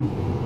you